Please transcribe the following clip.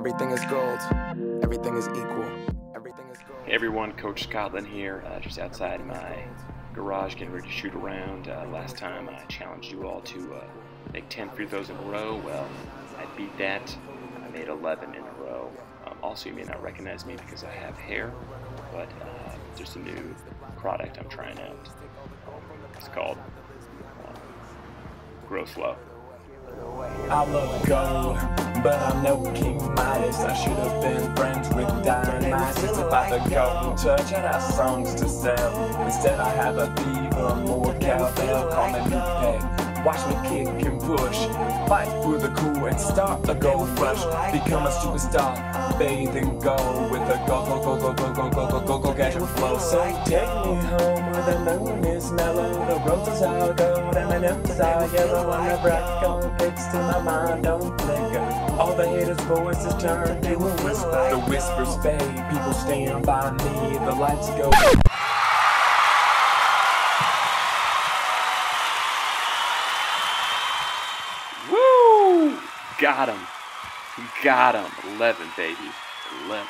Everything is gold. Everything is equal. Everything is gold. Hey everyone, Coach Scotlan here, uh, just outside my garage getting ready to shoot around. Uh, last time I challenged you all to uh, make 10 free throws in a row. Well, I beat that. I made 11 in a row. Um, also, you may not recognize me because I have hair, but uh, there's a new product I'm trying out. It's called uh, Grow Slow. I love gold, but I'm no King Midas. I should have been friends with Dynamite. It's about the golden touch and our songs to sell. Instead, I have a fever, more cowbell, call me Lupe. Watch me kick and push, fight for the cool and start a gold rush. Become a superstar, bathe in gold with a go go go go go go go go go go gadget flow. So take me home where the moon is mellow, the roses are gold and the noses are yellow, and the bright gold in my mind don't flicker. All the haters' voices turn they will whisper. The whispers fade, people stand by me, the lights go. Woo! Got him. Got him. 11, baby. 11.